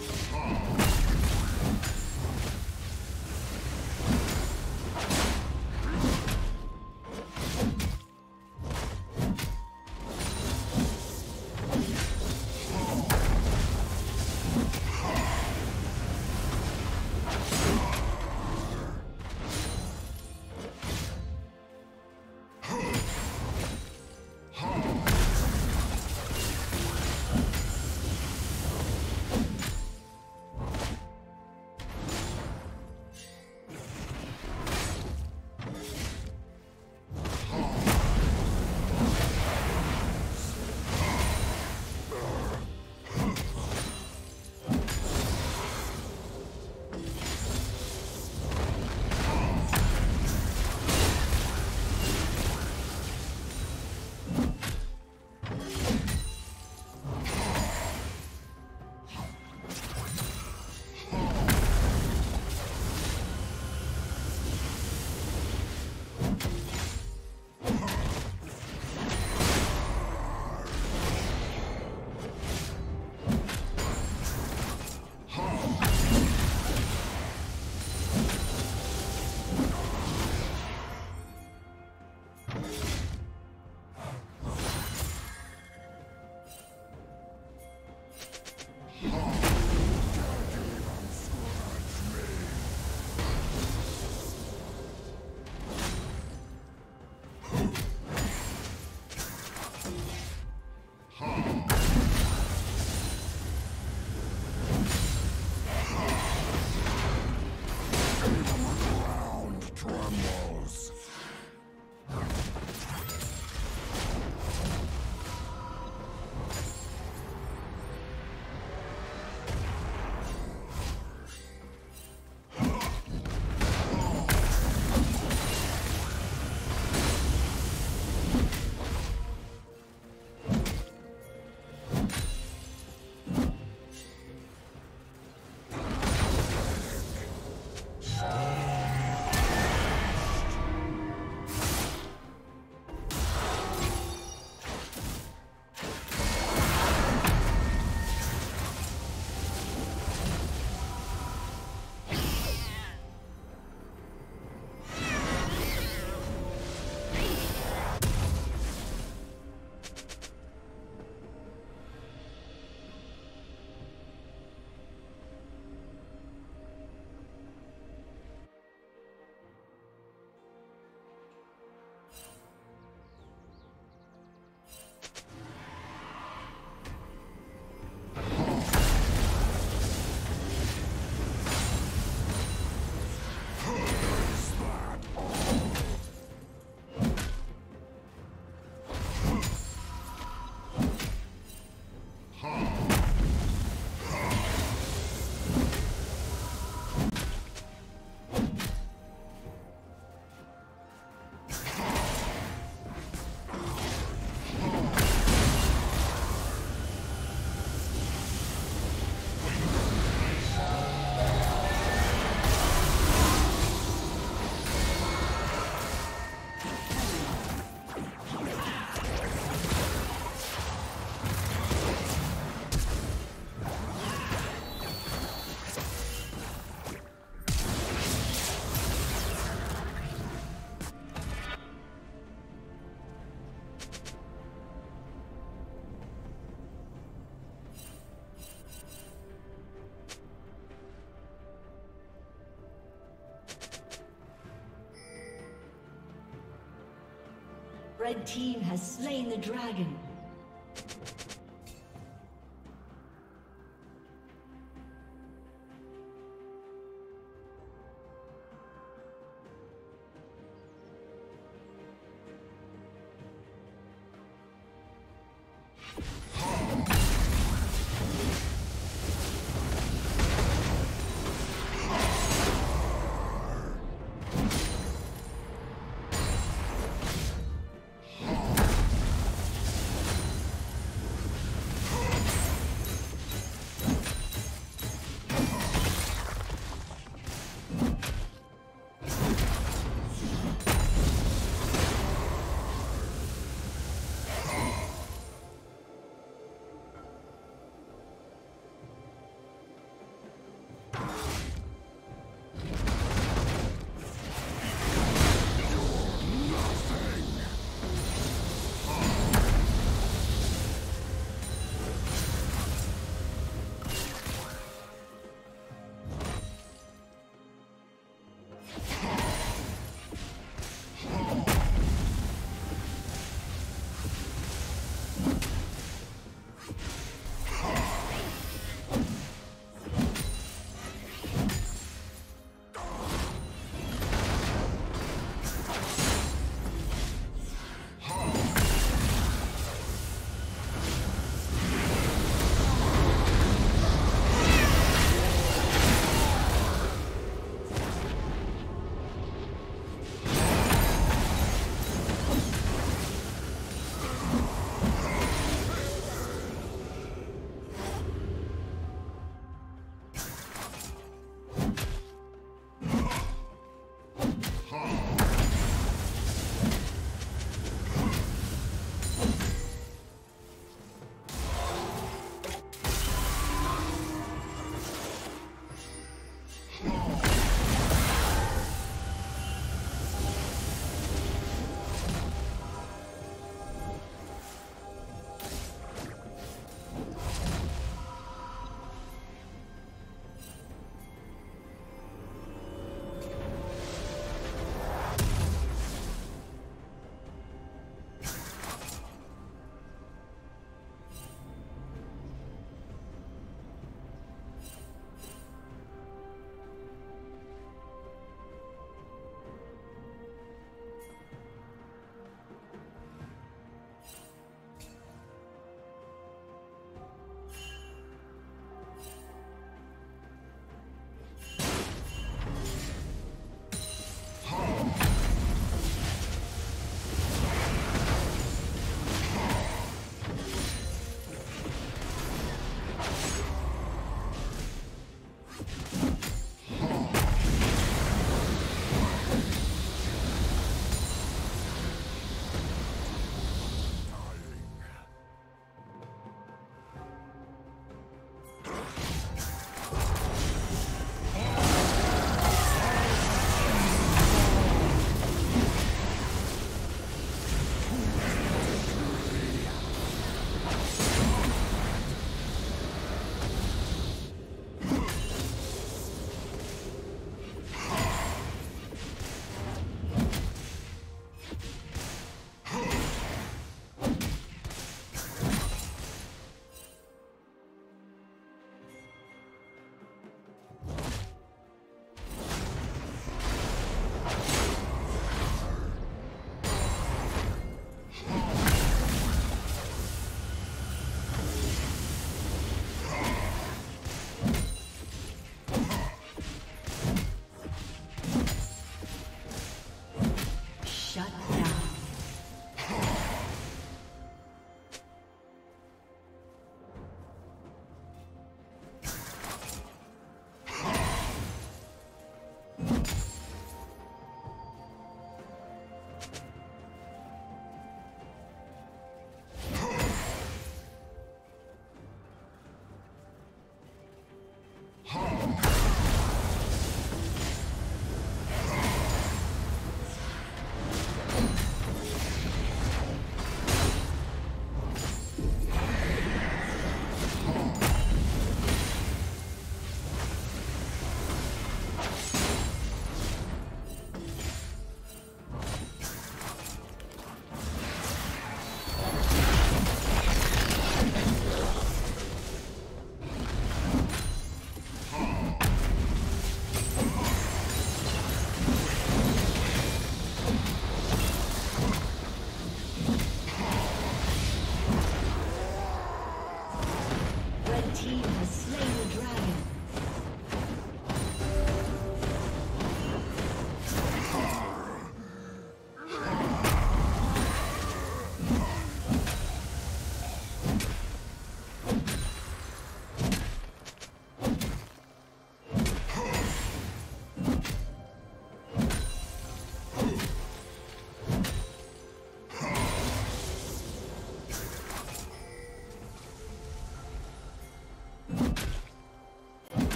Strong. The team has slain the dragon. you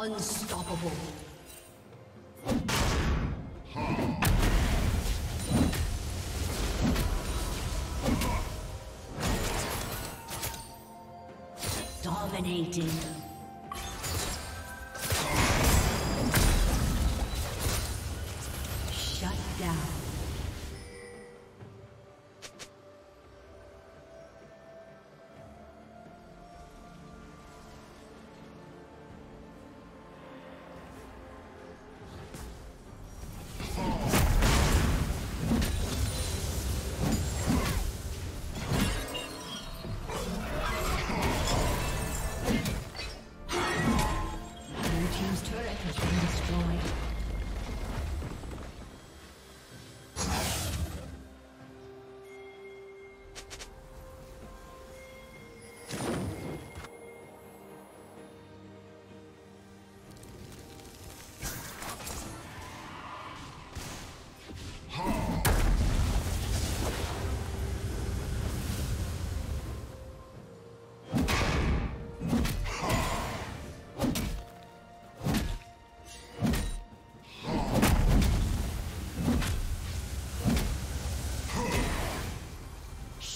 Unstoppable. Dominating.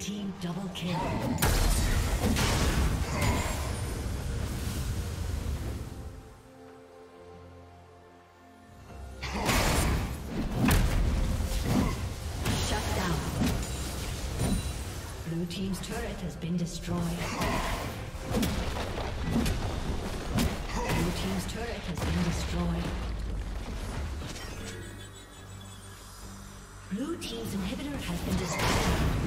Team double kill. Shut down. Blue Team's turret has been destroyed. Blue Team's turret has been destroyed. Blue Team's inhibitor has been destroyed.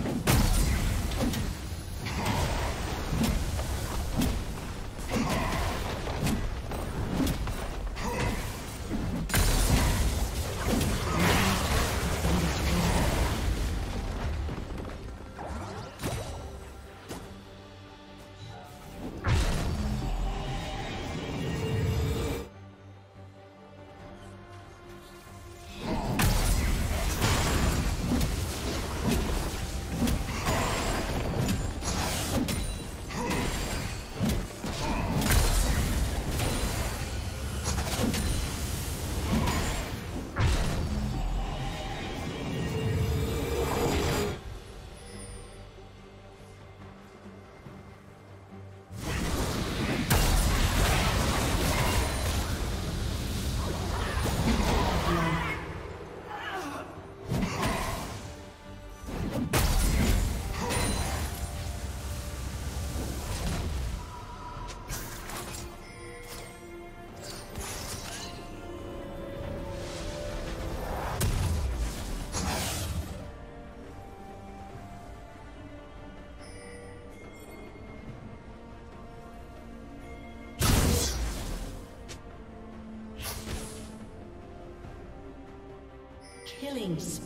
Killing.